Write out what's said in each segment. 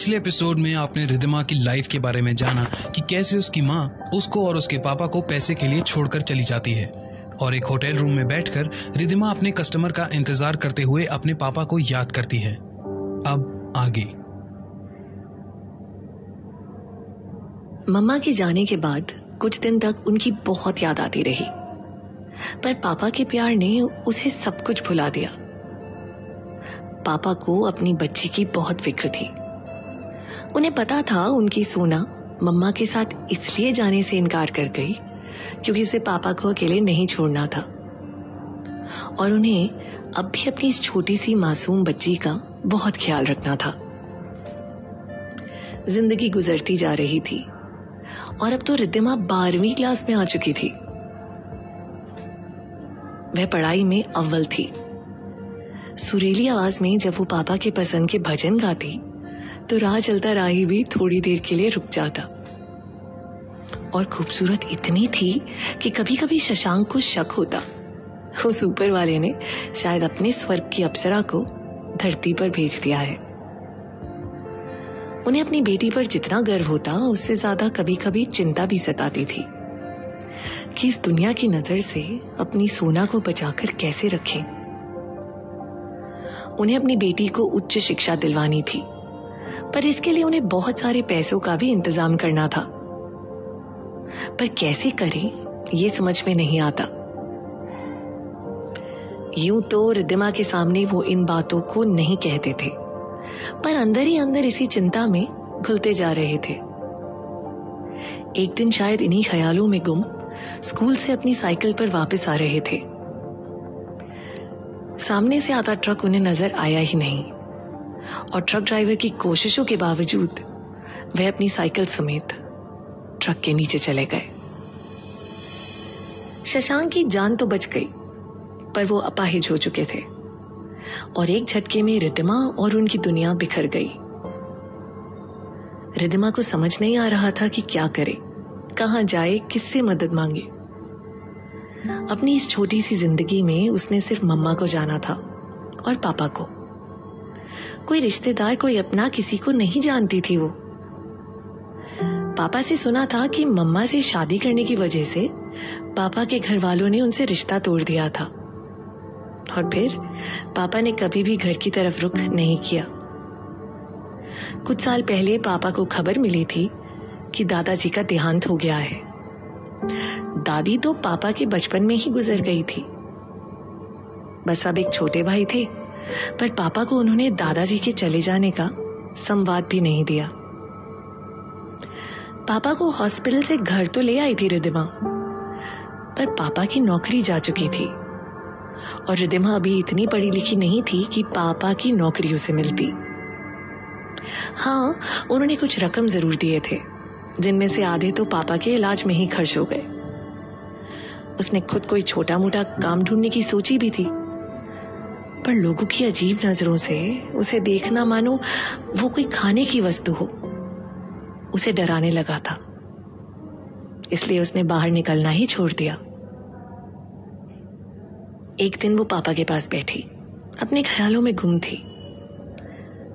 पिछले एपिसोड में आपने रिदिमा की लाइफ के बारे में जाना कि कैसे उसकी माँ उसको और उसके पापा को पैसे के लिए छोड़कर चली जाती है। और एक होटल रूम में बैठकर रिदिमा अपने कस्टमर का इंतज़ार करते हुए अपने पापा को याद करती है। अब आगे। मम्मा के जाने के बाद कुछ दिन तक उनकी बहुत याद आती रही। पर पापा के प्यार ने उसे सब कुछ भुला दिया। पापा को अपनी बच्ची की बहुत फ़िक्र थी। उन्हें पता था उनकी सोना मम्मा के साथ इसलिए जाने से इनकार कर गई, क्योंकि उसे पापा को अकेले नहीं छोड़ना था। और उन्हें अब भी अपनी इस छोटी सी मासूम बच्ची का बहुत ख्याल रखना था। ज़िंदगी गुजरती जा रही थी, और अब तो रिद्धिमा बारहवीं क्लास में आ चुकी थी। वह पढ़ाई में अव्वल थी। सुरीली आवाज़ में जब वो पापा के पसंद के भजन गाती तो राह चलता राही भी थोड़ी देर के लिए रुक जाता। और खूबसूरत इतनी थी कि कभी कभी शशांक को शक होता। उस ऊपर वाले ने शायद अपने स्वर्ग की अप्सरा को धरती पर भेज दिया है। उन्हें अपनी बेटी पर जितना गर्व होता, उससे ज़्यादा कभी कभी चिंता भी सताती थी कि इस दुनिया की नज़र से अपनी सोना को बचाकर कैसे रखें। उन्हें अपनी बेटी को उच्च शिक्षा दिलवानी थी। पर इसके लिए उन्हें बहुत सारे पैसों का भी इंतज़ाम करना था। पर कैसे करें यह समझ में नहीं आता। यूँ तो रिद्धिमा के सामने वो इन बातों को नहीं कहते थे, पर अंदर ही अंदर इसी चिंता में घुलते जा रहे थे। एक दिन शायद इन्हीं ख्यालों में गुम, स्कूल से अपनी साइकिल पर वापस आ रहे थे। सामने से आता ट्रक उन्हें नज़र आया ही नहीं। और ट्रक ड्राइवर की कोशिशों के बावजूद, वह अपनी साइकिल समेत ट्रक के नीचे चले गए। शशांक की जान तो बच गई, पर वो अपाहिज हो चुके थे और एक झटके में रिदिमा और उनकी दुनिया बिखर गई। रिदिमा को समझ नहीं आ रहा था कि क्या करे, कहाँ जाए, किससे मदद मांगे। अपनी इस छोटी सी ज़िंदगी में उसने सिर्फ़ मम्मा को जाना था और पापा को। कोई रिश्तेदार कोई अपना किसी को नहीं जानती थी वो। पापा से सुना था कि मम्मा से शादी करने की वजह से पापा के घर वालों ने उनसे रिश्ता तोड़ दिया था। और फिर पापा ने कभी भी घर की तरफ़ रुख नहीं किया। कुछ साल पहले पापा को खबर मिली थी कि दादाजी का देहांत हो गया है। दादी तो पापा के बचपन में ही गुजर गई थी। बस अब एक छोटे भाई थे। पर पापा को उन्होंने दादाजी के चले जाने का संवाद भी नहीं दिया। पापा को हॉस्पिटल से घर तो ले आई थी रिदिमा पर पापा की नौकरी जा चुकी थी। और रिदिमा अभी इतनी पढ़ी लिखी नहीं थी कि पापा की नौकरी उसे मिलती। हाँ उन्होंने कुछ रकम ज़रूर दिए थे, जिनमें से आधे तो पापा के इलाज में ही खर्च हो गए। उसने खुद कोई छोटा मोटा काम ढूँढने की सोची भी थी। पर लोगों की अजीब नज़रों से उसे देखना मानो वो कोई खाने की वस्तु हो। उसे डराने लगा था। इसलिए उसने बाहर निकलना ही छोड़ दिया। एक दिन वो पापा के पास बैठी, अपने ख्यालों में गुम थी।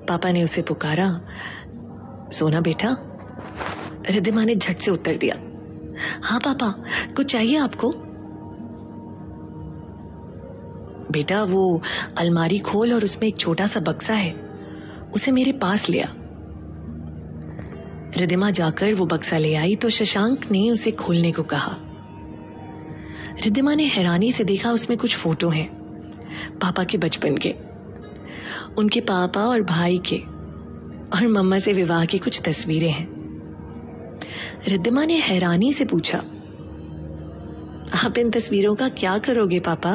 पापा ने उसे पुकारा, सोना बेटा, रिद्धिमा ने झट से उत्तर दिया। हाँ पापा, कुछ चाहिए आपको? बेटा, वो अलमारी खोल और उसमें एक छोटा सा बक्सा है। उसे मेरे पास लिया। रिदिमा जाकर वो बक्सा ले आई तो शशांक ने उसे खोलने को कहा। रिदिमा ने हैरानी से देखा उसमें कुछ फ़ोटो हैं, पापा के बचपन के, उनके पापा और भाई के, और मम्मा से विवाह की कुछ तस्वीरें हैं। रिद्धिमा ने हैरानी से पूछा, आप इन तस्वीरों का क्या करोगे पापा?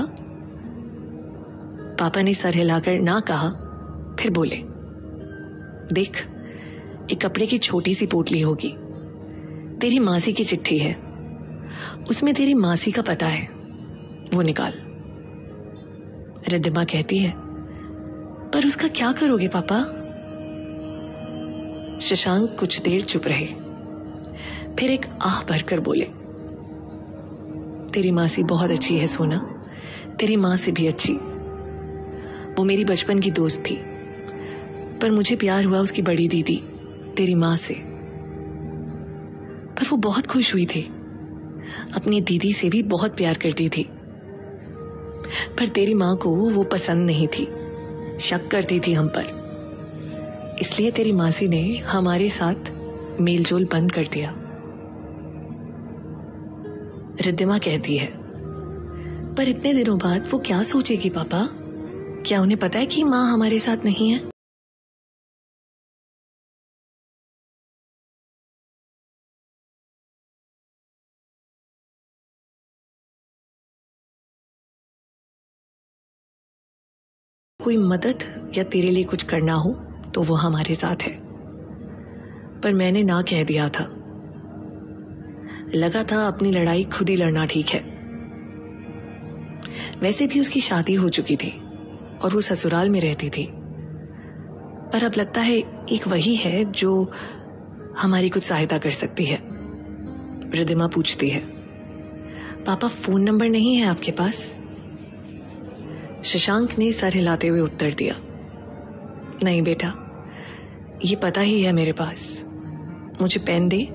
पापा ने सर हिलाकर ना कहा, फिर बोले, देख, एक कपड़े की छोटी सी पोटली होगी। तेरी मासी की चिट्ठी है। उसमें तेरी मासी का पता है। वो निकाल। रिद्धिमा कहती है, पर उसका क्या करोगे पापा? शशांक कुछ देर चुप रहे। फिर एक आह भरकर बोले, तेरी मासी बहुत अच्छी है, सोना। तेरी माँ से भी अच्छी। वो मेरी बचपन की दोस्त थी। पर मुझे प्यार हुआ उसकी बड़ी दीदी, तेरी माँ से। पर वो बहुत खुश हुई थी। अपनी दीदी से भी बहुत प्यार करती थी। पर तेरी माँ को वो पसंद नहीं थी। शक करती थी हम पर। इसलिए तेरी मासी ने हमारे साथ मेलजोल बंद कर दिया। रिद्धिमा कहती है, पर इतने दिनों बाद वो क्या सोचेगी, पापा? क्या उन्हें पता है कि माँ हमारे साथ नहीं है? कोई मदद या तेरे लिए कुछ करना हो तो वो हमारे साथ है। पर मैंने ना कह दिया था। लगा था अपनी लड़ाई खुद ही लड़ना ठीक है। वैसे भी उसकी शादी हो चुकी थी। और वो ससुराल में रहती थी। पर अब लगता है एक वही है जो हमारी कुछ सहायता कर सकती है। रिदिमा पूछती है, पापा फ़ोन नंबर नहीं है आपके पास? शशांक ने सर हिलाते हुए उत्तर दिया, नहीं बेटा, ये पता ही है मेरे पास। मुझे पेन दे,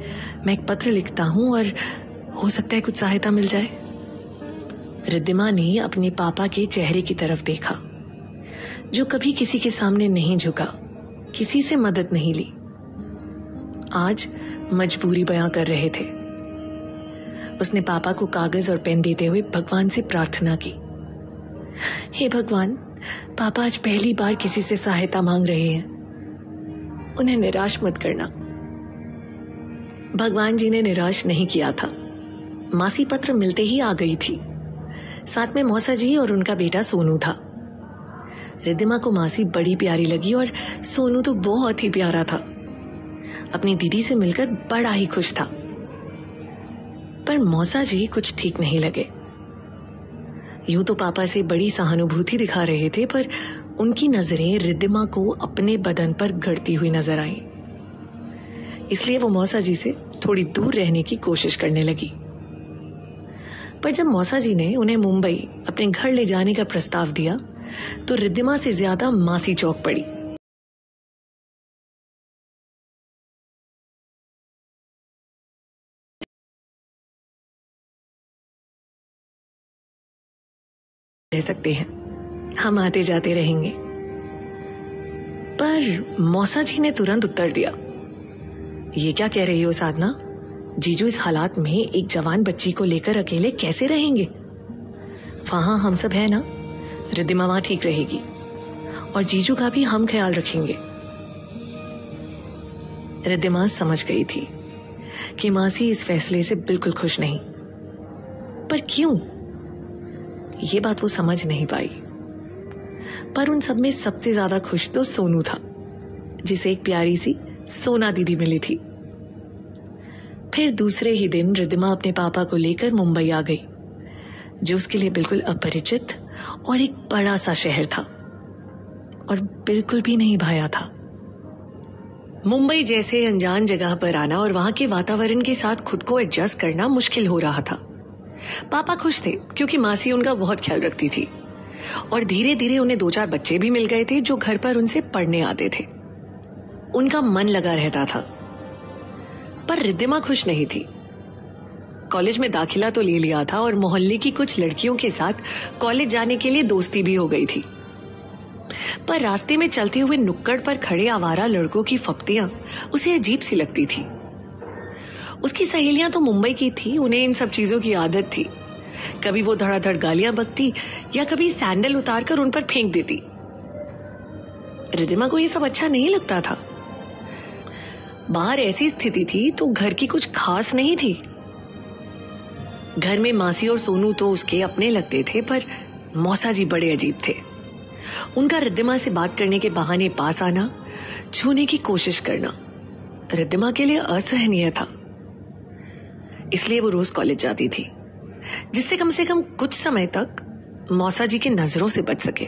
मैं एक पत्र लिखता हूँ और हो सकता है कुछ सहायता मिल जाए। रिद्धिमा ने अपने पापा के चेहरे की तरफ़ देखा। जो कभी किसी के सामने नहीं झुका, किसी से मदद नहीं ली। आज मजबूरी बयां कर रहे थे। उसने पापा को कागज़ और पेन देते हुए भगवान से प्रार्थना की। हे भगवान, पापा आज पहली बार किसी से सहायता मांग रहे हैं। उन्हें निराश मत करना। भगवान जी ने निराश नहीं किया था। मासी पत्र मिलते ही आ गई थी। साथ में मौसा जी और उनका बेटा सोनू था। रिद्धिमा को मासी बड़ी प्यारी लगी और सोनू तो बहुत ही प्यारा था। अपनी दीदी से मिलकर बड़ा ही खुश था। पर मौसा जी कुछ ठीक नहीं लगे। यूँ तो पापा से बड़ी सहानुभूति दिखा रहे थे, पर उनकी नज़रें रिद्धिमा को अपने बदन पर गड़ती हुई नज़र आई। इसलिए वो मौसा जी से थोड़ी दूर रहने की कोशिश करने लगी। पर जब मौसा जी ने उन्हें मुंबई अपने घर ले जाने का प्रस्ताव दिया तो रिद्धिमा से ज़्यादा मासी चौक पड़ी। रह सकते हैं। हम आते जाते रहेंगे। पर मौसा जी ने तुरंत उत्तर दिया। ये क्या कह रही हो साधना? जीजू इस हालात में एक जवान बच्ची को लेकर अकेले कैसे रहेंगे? वहाँ हम सब है ना? रिद्धिमा वहाँ ठीक रहेगी। और जीजू का भी हम ख्याल रखेंगे। रिद्धिमा समझ गई थी कि मासी इस फैसले से बिल्कुल खुश नहीं। पर क्यों? ये बात वो समझ नहीं पाई। पर उन सब में सबसे ज़्यादा खुश तो सोनू था, जिसे एक प्यारी सी सोना दीदी मिली थी। फिर दूसरे ही दिन रिद्धिमा अपने पापा को लेकर मुंबई आ गई। जो उसके लिए बिल्कुल अपरिचित और एक बड़ा सा शहर था और बिल्कुल भी नहीं भाया था। मुंबई जैसे अनजान जगह पर आना और वहाँ के वातावरण के साथ खुद को एडजस्ट करना मुश्किल हो रहा था। पापा खुश थे क्योंकि मासी उनका बहुत ख्याल रखती थी और धीरे धीरे उन्हें दो चार बच्चे भी मिल गए थे जो घर पर उनसे पढ़ने आते थे। उनका मन लगा रहता था। पर रिद्धिमा खुश नहीं थी। कॉलेज में दाखिला तो ले लिया था और मोहल्ले की कुछ लड़कियों के साथ कॉलेज जाने के लिए दोस्ती भी हो गई थी। पर रास्ते में चलते हुए नुक्कड़ पर खड़े आवारा लड़कों की फप्तियाँ उसे अजीब सी लगती थी। उसकी सहेलियाँ तो मुंबई की थी, उन्हें इन सब चीज़ों की आदत थी। कभी वो धड़ाधड़ गालियाँ बकती या कभी सैंडल उतारकर उन पर फेंक देती। रिदिमा को ये सब अच्छा नहीं लगता था। बाहर ऐसी स्थिति थी तो घर की कुछ खास नहीं थी। घर में मासी और सोनू तो उसके अपने लगते थे, पर मौसा जी बड़े अजीब थे। उनका रिद्धिमा से बात करने के बहाने पास आना, छूने की कोशिश करना, रिद्धिमा के लिए असहनीय था। इसलिए वो रोज कॉलेज जाती थी, जिससे कम से कम कुछ समय तक मौसा जी की नज़रों से बच सके।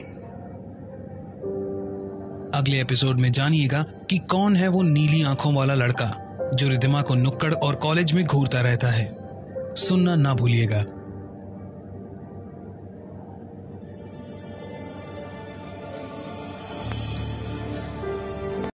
अगले एपिसोड में जानिएगा कि कौन है वो नीली आँखों वाला लड़का, जो रिद्धिमा को नुक्कड़ और कॉलेज में घूरता रहता है। सुनना ना भूलिएगा।